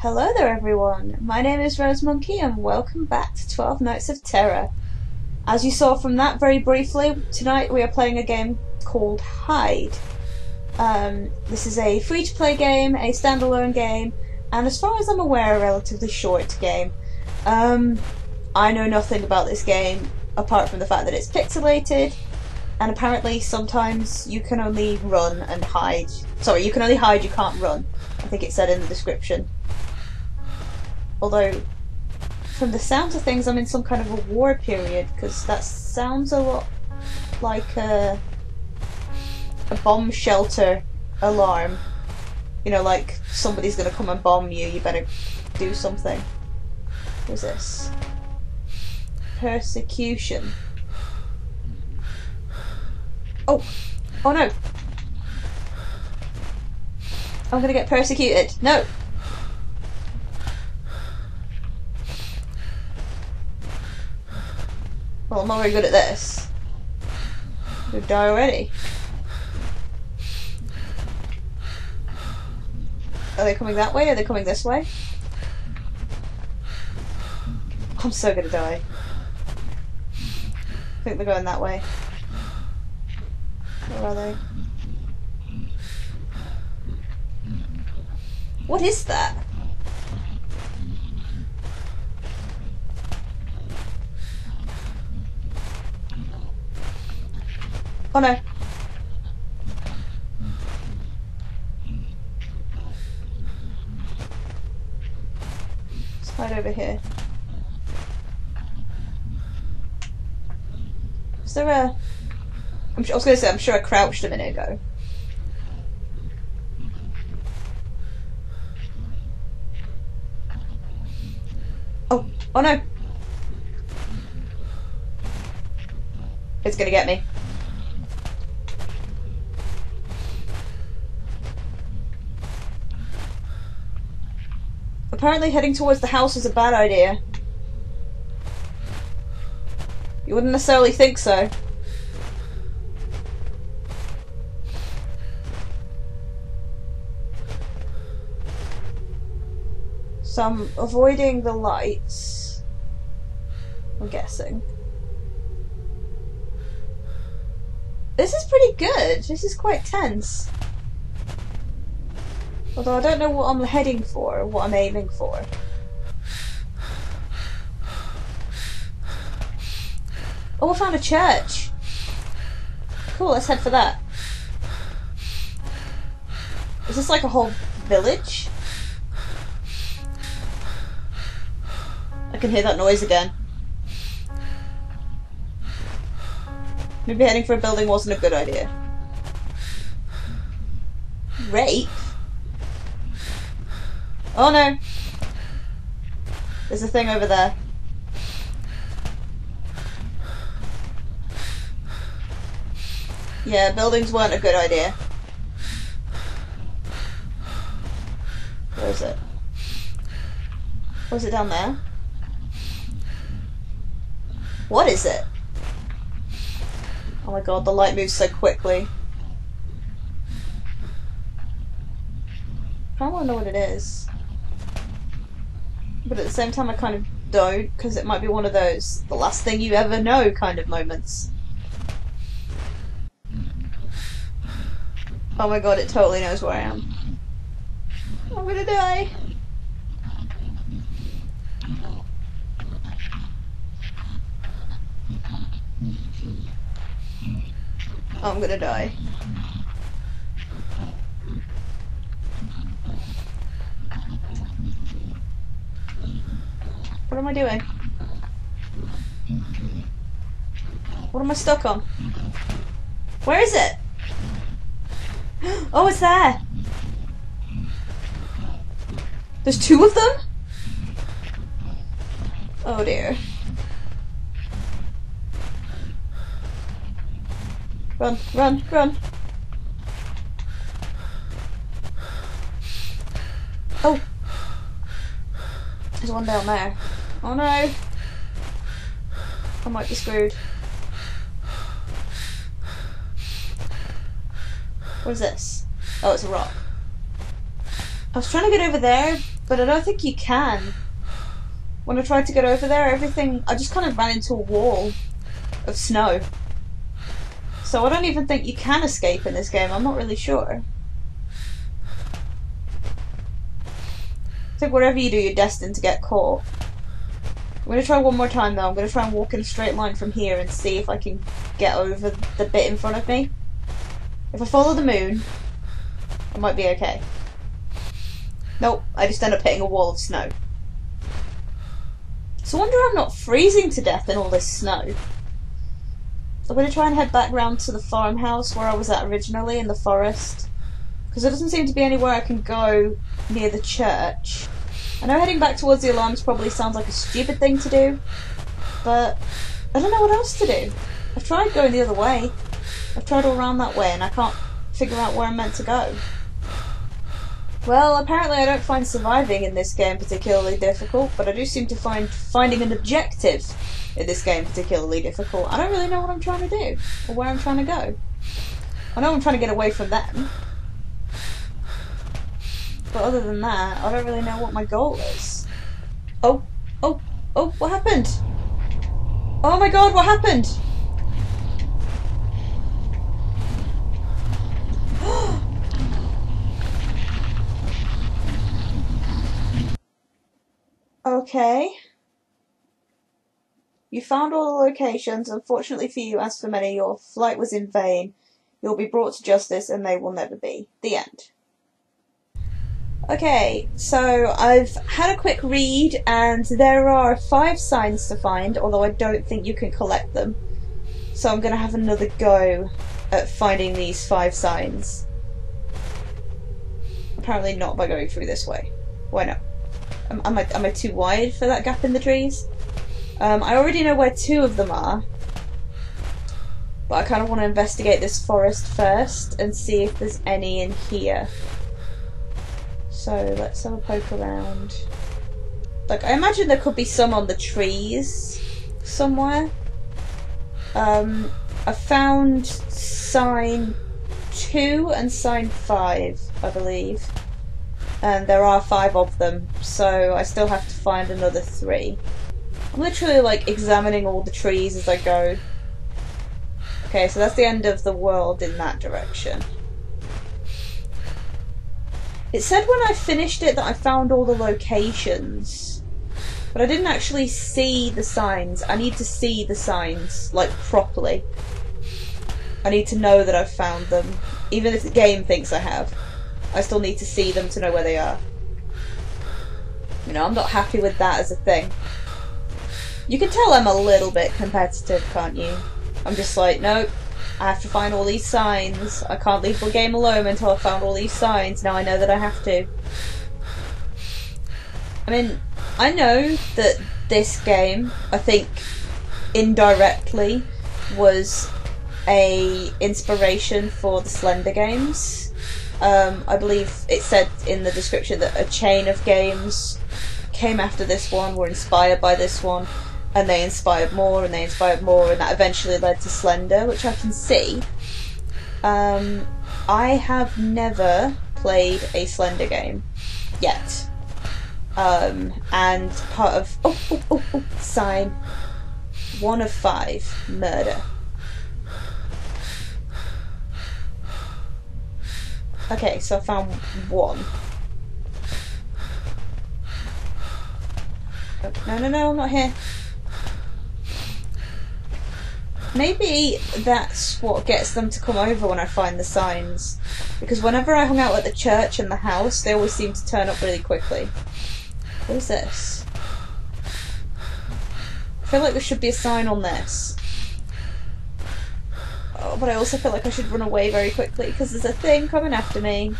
Hello there, everyone. My name is Rosemonkey, and welcome back to 12 Nights of Terror. As you saw from that very briefly, tonight we are playing a game called Hide. Um, this is a free to play game, a standalone game, and as far as I'm aware, a relatively short game. Um, I know nothing about this game apart from the fact that it's pixelated, and apparently sometimes you can only run and hide. Sorry, you can only hide, you can't run. I think it said in the description. Although, from the sounds of things, I'm in some kind of a war period because that sounds a lot like a a bomb shelter alarm. You know, like somebody's gonna come and bomb you. You better do something. What's this? Persecution. Oh, oh no! I'm gonna get persecuted. No. Well, I'm not very good at this. Gonna die already. Are they coming that way? Are they coming this way? I'm so gonna die. I think they're going that way. Where are they? What is that? Oh no. Let's hide over here. Is there a... I'm I was going to say, I'm sure I crouched a minute ago. Oh, oh no! It's gonna get me. Apparently heading towards the house is a bad idea. You wouldn't necessarily think so. So I'm avoiding the lights. I'm guessing. This is pretty good. This is quite tense. Although I don't know what I'm heading for, or what I'm aiming for. Oh, I found a church. Cool, let's head for that. Is this like a whole village? I can hear that noise again. Maybe heading for a building wasn't a good idea. Rape? Oh no! There's a thing over there. Yeah, buildings weren't a good idea. Where is it? Was it down there? What is it? Oh my god, the light moves so quickly. I want to know what it is. But at the same time, I kind of don't, because it might be one of those the last thing you ever know kind of moments. Oh my god, it totally knows where I am. I'm gonna die. Oh, I'm gonna die. What am I doing? What am I stuck on? Where is it? Oh, it's there! There's two of them? Oh dear. Run, run, run. Oh! There's one down there. Oh no! I might be screwed. What is this? Oh, it's a rock. I was trying to get over there, but I don't think you can. When I tried to get over there, everything I just kind of ran into a wall of snow. So I don't even think you can escape in this game. I'm not really sure. I think whatever you do, you're destined to get caught. I'm to try one more time though. I'm to try and walk in a straight line from here and see if I can get over the bit in front of me. If I follow the moon, I might be okay. Nope, I just end up hitting a wall of snow. So wonder I'm not freezing to death in all this snow. I'm to try and head back round to the farmhouse where I was at originally in the forest. Because there doesn't seem to be anywhere I can go near the church. I know heading back towards the alarms probably sounds like a stupid thing to do, but I don't know what else to do. I've tried going the other way. I've tried all around that way and I can't figure out where I'm meant to go. Well, apparently I don't find surviving in this game particularly difficult, but I do seem to find finding an objective in this game particularly difficult. I don't really know what I'm trying to do, or where I'm trying to go. I know I'm trying to get away from them, but other than that, I don't really know what my goal is. Oh, oh, oh, what happened? Oh my god, what happened? okay. You found all the locations. Unfortunately for you, as for many, your flight was in vain. You'll be brought to justice and they will never be. The end. Okay, so I've had a quick read, and there are five signs to find, although I don't think you can collect them. So I'm going to have another go at finding these five signs. Apparently not by going through this way. Why not? Am, am, I, am I too wide for that gap in the trees? Um, I already know where two of them are. But I kind of want to investigate this forest first and see if there's any in here. So let's have a poke around. Like, I imagine there could be some on the trees somewhere. Um, I found sign 2 and sign 5, I believe. And there are 5 of them, so I still have to find another 3. I'm literally, like, examining all the trees as I go. Okay, so that's the end of the world in that direction. It said when I finished it that I found all the locations. But I didn't actually see the signs. I need to see the signs, like, properly. I need to know that I've found them. Even if the game thinks I have. I still need to see them to know where they are. You know, I'm not happy with that as a thing. You can tell I'm a little bit competitive, can't you? I'm just like, nope, I have to find all these signs. I can't leave the game alone until I've found all these signs. Now I know that I have to. I mean, I know that this game, I think, indirectly, was a inspiration for the Slender games. Um, I believe it said in the description that a chain of games came after this one, were inspired by this one, and they inspired more and they inspired more and that eventually led to Slender, which I can see. Um, I have never played a Slender game yet. Um, and part of oh, oh, oh, oh, sign one of five murder. Okay, so I found one. Oh, no, no, no, I'm not here. Maybe that's what gets them to come over when I find the signs. Because whenever I hung out at the church and the house, they always seem to turn up really quickly. What is this? I feel like there should be a sign on this. Oh, but I also feel like I should run away very quickly because there's a thing coming after me.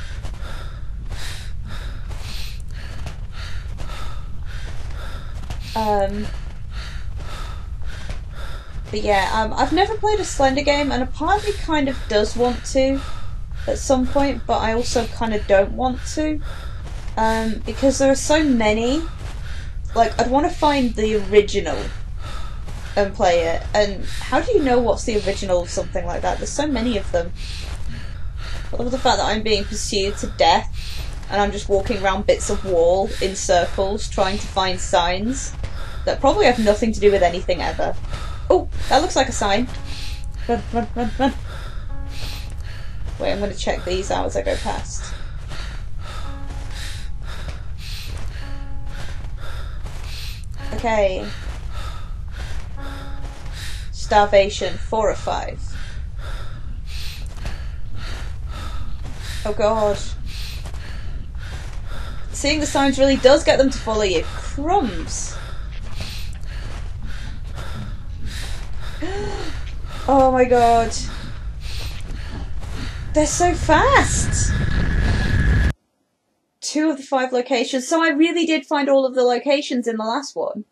Um, but yeah, um, I've never played a Slender game, and a part of me kind of does want to at some point, but I also kind of don't want to. Um, because there are so many. Like, I'd want to find the original and play it. And how do you know what's the original of something like that? There's so many of them. I love the fact that I'm being pursued to death and I'm just walking around bits of wall in circles trying to find signs that probably have nothing to do with anything ever. Oh, that looks like a sign. Run, run, run, run. Wait, I'm going to check these out as I go past. Okay. Starvation, four or five. Oh god. Seeing the signs really does get them to follow you. Crumbs. Oh my god. They're so fast! Two of the five locations. So I really did find all of the locations in the last one.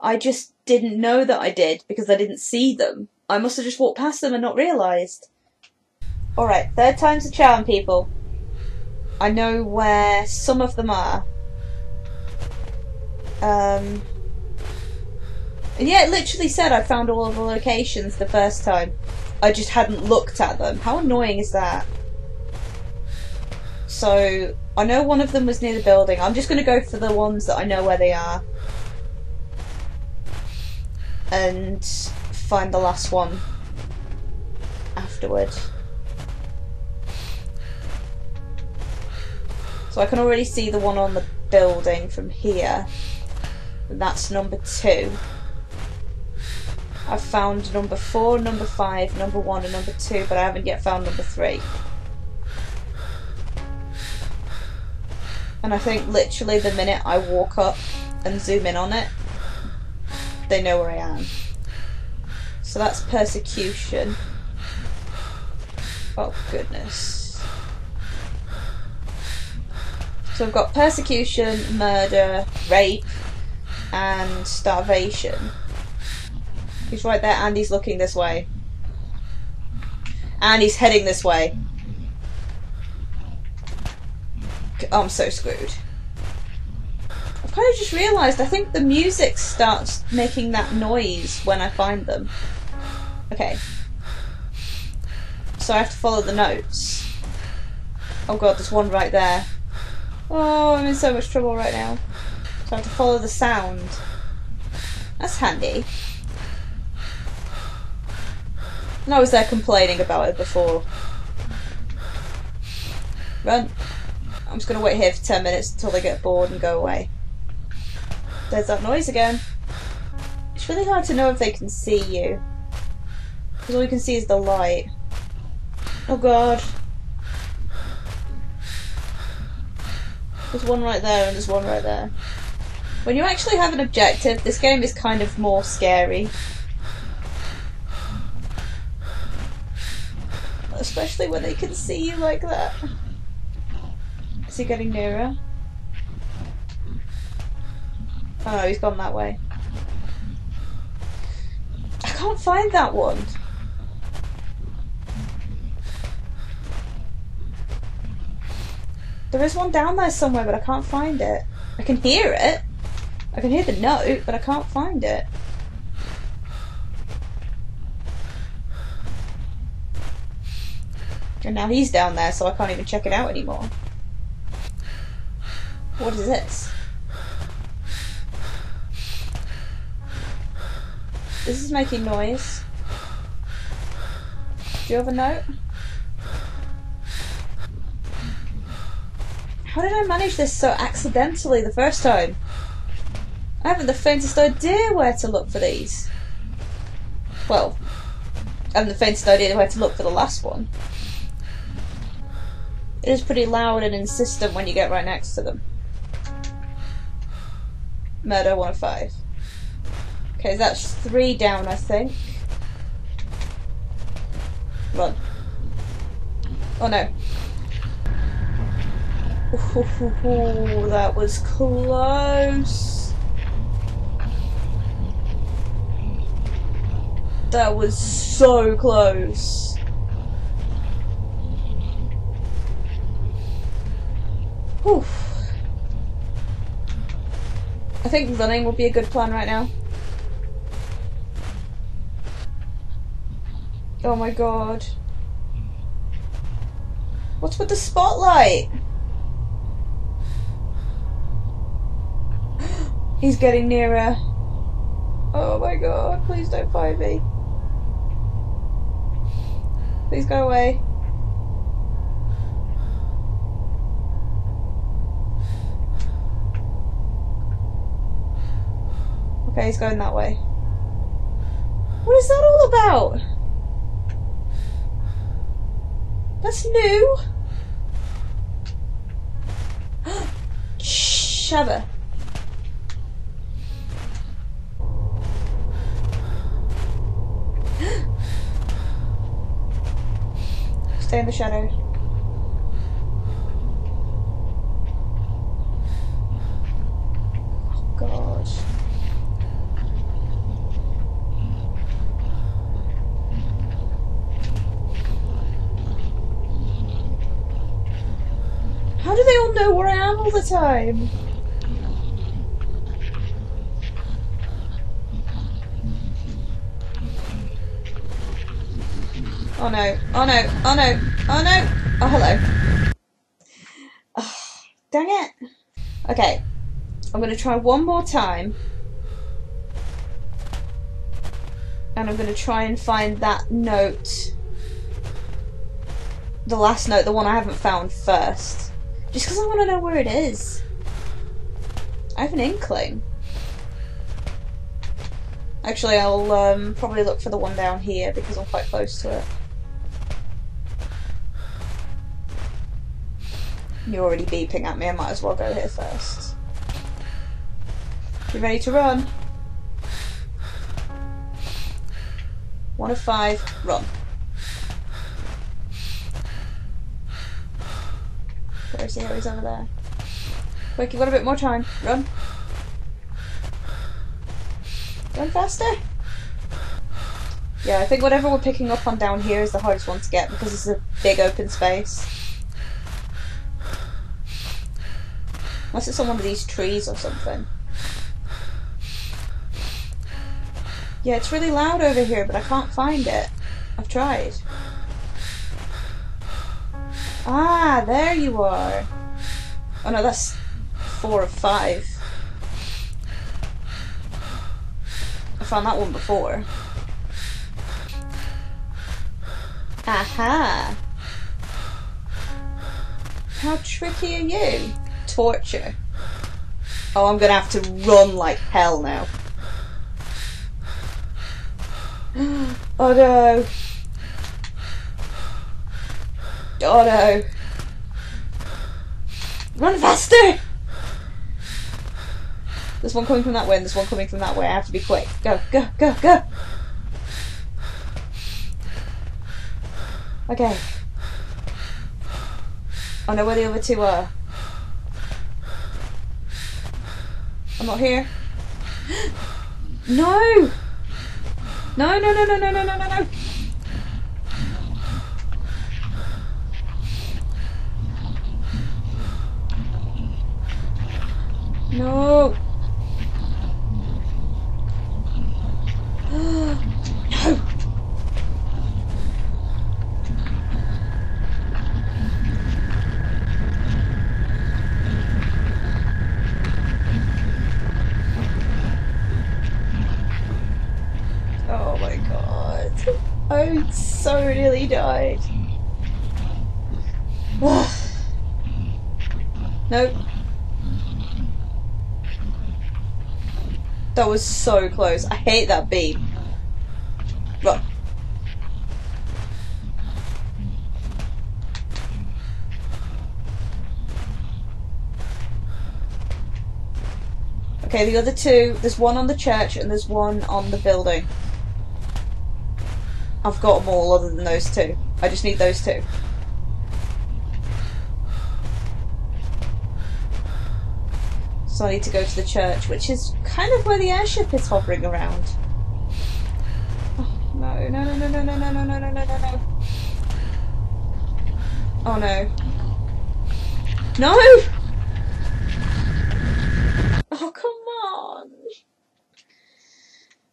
I just didn't know that I did because I didn't see them. I must have just walked past them and not realised. Alright, third time's a charm, people. I know where some of them are. Um, and yeah, it literally said I found all of the locations the first time. I just hadn't looked at them. How annoying is that? So, I know one of them was near the building. I'm just going to go for the ones that I know where they are. And find the last one afterward. So I can already see the one on the building from here. And that's number two. I've found number four, number five, number one, and number two, but I haven't yet found number three. And I think literally the minute I walk up and zoom in on it, they know where I am. So that's persecution. Oh goodness. So I've got persecution, murder, rape, and starvation. He's right there and he's looking this way. And he's heading this way. I'm so screwed. I've kind of just realised I think the music starts making that noise when I find them. Okay. So I have to follow the notes. Oh god, there's one right there. Oh, I'm in so much trouble right now. So I have to follow the sound. That's handy. And I was there complaining about it before. Run. I'm just going to wait here for 10 minutes until they get bored and go away. There's that noise again. It's really hard to know if they can see you. Because all you can see is the light. Oh god. There's one right there and there's one right there. When you actually have an objective, this game is kind of more scary. Especially when they can see you like that. Is he getting nearer? Oh, he's gone that way. I can't find that one. There is one down there somewhere, but I can't find it. I can hear it. I can hear the note, but I can't find it. And now he's down there, so I can't even check it out anymore. What is this? This is making noise. Do you have a note? How did I manage this so accidentally the first time? I haven't the faintest idea where to look for these. Well, I haven't the faintest idea where to look for the last one. It is pretty loud and insistent when you get right next to them. Murder 1 of 5. Okay, that's three down, I think. Run. Oh no. Ooh, that was close. That was so close. Oof. I think running would be a good plan right now. Oh my god. What's with the spotlight? He's getting nearer. Oh my god, please don't find me. Please go away. Okay, he's going that way. What is that all about? That's new. Shabba. Stay in the shadow. Oh god. How do they all know where I am all the time? Oh no, oh no, oh no, oh no! Oh, hello. Oh, dang it. Okay, I'm gonna try one more time. And I'm gonna try and find that note. The last note, the one I haven't found first. Just because I want to know where it is. I have an inkling. Actually, I'll um, probably look for the one down here because I'm quite close to it. You're already beeping at me, I might as well go here first. You ready to run? One of five, run. Is he? Oh, he's over there. Quick, you've got a bit more time. Run. Run faster. Yeah, I think whatever we're picking up on down here is the hardest one to get because it's a big open space. Unless it's on one of these trees or something. Yeah, it's really loud over here, but I can't find it. I've tried. Ah, there you are. Oh no, that's four of five. I found that one before. Aha! How tricky are you? Torture. Oh, I'm gonna have to run like hell now. Oh no. Oh no. Run faster! There's one coming from that way and there's one coming from that way. I have to be quick. Go, go, go, go! Okay. I know where the other two are. I'm not here. No! No, no, no, no, no, no, no, no, no! No! No! Oh my god. I so nearly died. nope. That was so close. I hate that beep. Run. Okay, the other two, there's one on the church and there's one on the building. I've got them all other than those two. I just need those two. So I need to go to the church, which is kind of where the airship is hovering around. Oh, no, no, no, no, no, no, no, no, no, no, no, no, no. Oh no. No! Oh, come on!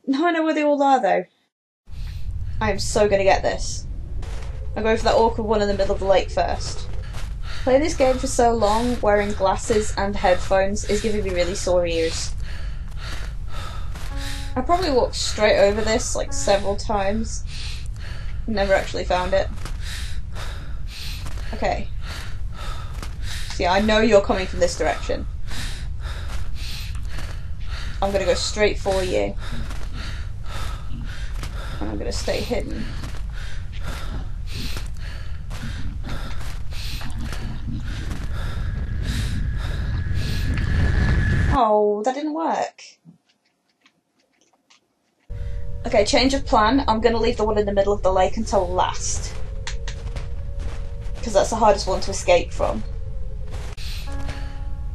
Now I know where they all are, though. I am so gonna get this. I'll go for that awkward one in the middle of the lake first. Playing this game for so long, wearing glasses and headphones, is giving me really sore ears. I probably walked straight over this like several times. Never actually found it. Okay. See, I know you're coming from this direction. I'm gonna go straight for you. And I'm gonna stay hidden. Oh, that didn't work. Okay, change of plan. I'm going to leave the one in the middle of the lake until last. Because that's the hardest one to escape from.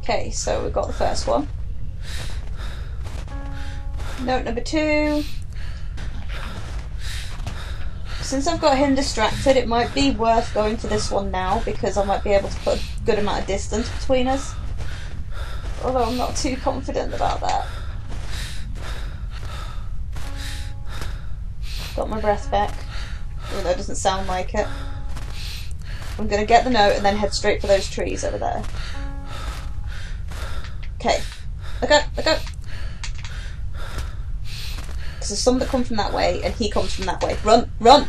Okay, so we've got the first one. Note number two. Since I've got him distracted, it might be worth going for this one now because I might be able to put a good amount of distance between us. Although I'm not too confident about that. Got my breath back. Even though it doesn't sound like it. I'm gonna get the note and then head straight for those trees over there. Okay. Look up, look up. Because there's some that come from that way and he comes from that way. Run, run!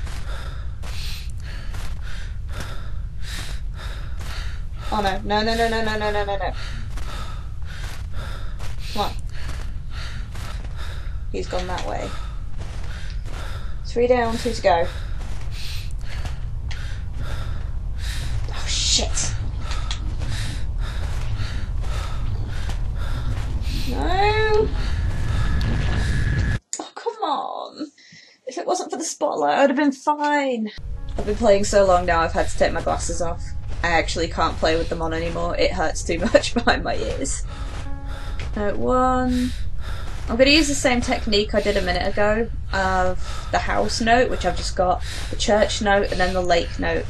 Oh no, no, no, no, no, no, no, no, no. Come on. He's gone that way. Three down, two to go. Oh shit. No. Oh come on. If it wasn't for the spotlight, I'd have been fine. I've been playing so long now I've had to take my glasses off. I actually can't play with them on anymore. It hurts too much behind my ears. Note one. I'm going to use the same technique I did a minute ago of the house note, which I've just got, the church note, and then the lake note.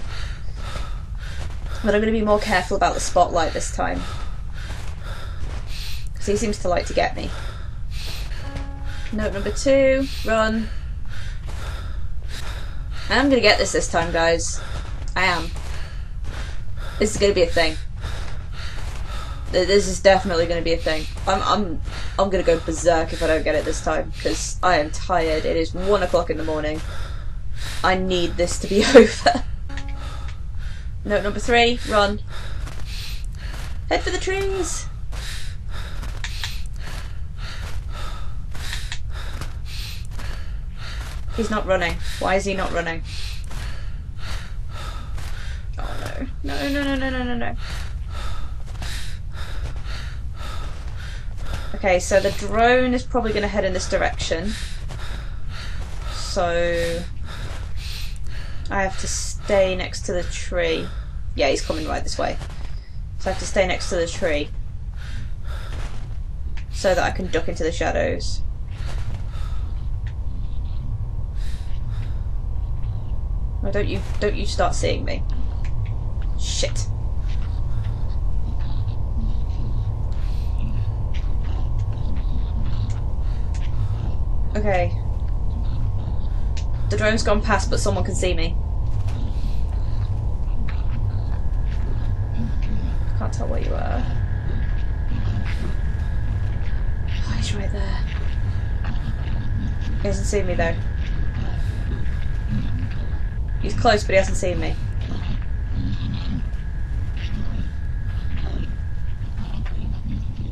But I'm going to be more careful about the spotlight this time. Because he seems to like to get me. Note number two, run. I'm going to get this this time, guys. I am. This is going to be a thing. This is definitely going to be a thing. I'm I'm I'm going to go berserk if I don't get it this time because I am tired. It is one o'clock in the morning. I need this to be over. Note number three: run. Head for the trees. He's not running. Why is he not running? Oh no. No, no, no, no, no, no, Okay, so the drone is probably going to head in this direction. So I have to stay next to the tree. Yeah, he's coming right this way. So I have to stay next to the tree so that I can duck into the shadows. Oh, don't you don't you start seeing me. Shit. Okay. The drone's gone past, but someone can see me. Can't tell where you are. Oh, he's right there. He hasn't seen me though. He's close, but he hasn't seen me.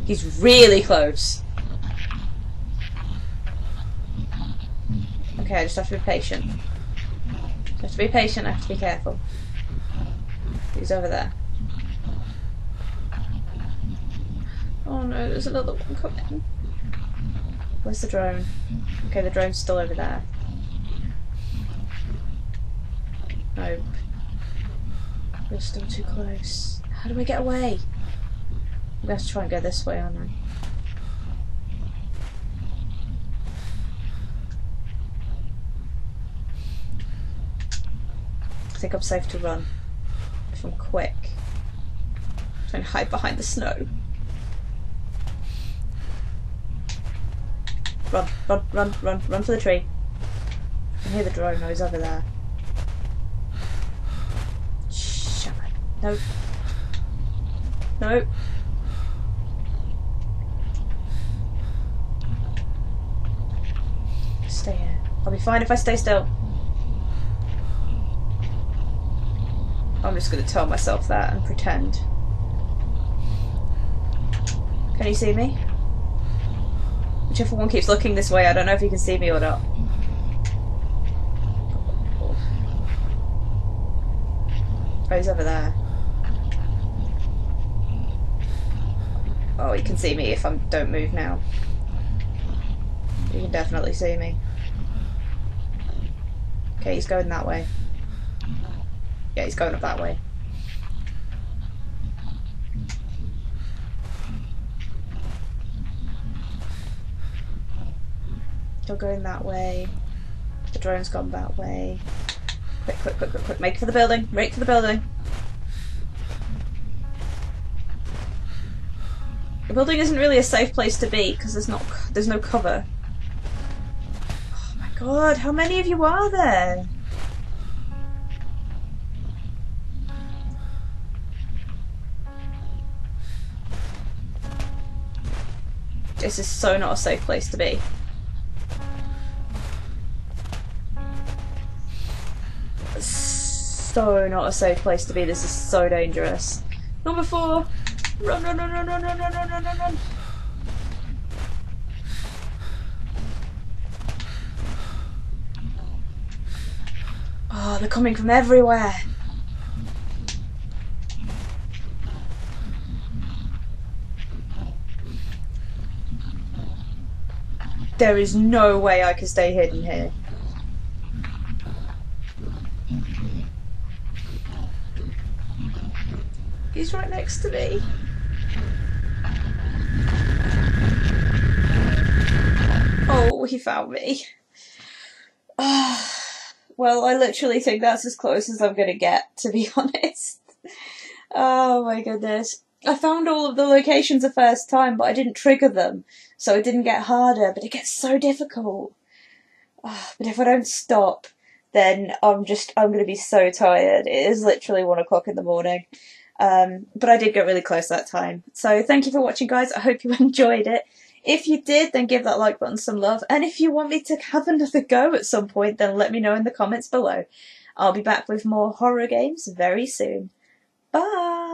He's really close. Okay, I just have to be patient. I have to be patient, I have to be careful. He's over there. Oh no, there's another one coming. Where's the drone? Okay, the drone's still over there. Nope. We're still too close. How do I get away? I'm going to try and go this way, aren't I? Think I'm safe to run. If I'm quick. Try and hide behind the snow. Run, run, run, run, run for the tree. I can hear the drone, he's over there. Shut up. No. No. Stay here. I'll be fine if I stay still. Just going to tell myself that and pretend. Can you see me? Whichever one keeps looking this way, I don't know if you can see me or not. Oh, he's over there. Oh, he can see me if I don't move now. You can definitely see me. Okay, he's going that way. Yeah, he's going up that way. Still going that way. The drone's gone that way. Quick, quick, quick, quick, quick. Make for the building. Make for the building. The building isn't really a safe place to be because there's not there's no cover. Oh my god, how many of you are there? This is so not a safe place to be. So not a safe place to be. This is so dangerous. Number four. Run, run, run, run, run, run, run, run, run, run. Oh, they're coming from everywhere. There is no way I can stay hidden here. He's right next to me. Oh, he found me. well, I literally think that's as close as I'm going to get, to be honest. Oh my goodness. I found all of the locations the first time, but I didn't trigger them, so it didn't get harder, but it gets so difficult. Oh, but if I don't stop, then I'm just, I'm going to be so tired. It is literally one o'clock in the morning. Um, but I did get really close that time. So thank you for watching, guys. I hope you enjoyed it. If you did, then give that like button some love. And if you want me to have another go at some point, then let me know in the comments below. I'll be back with more horror games very soon. Bye!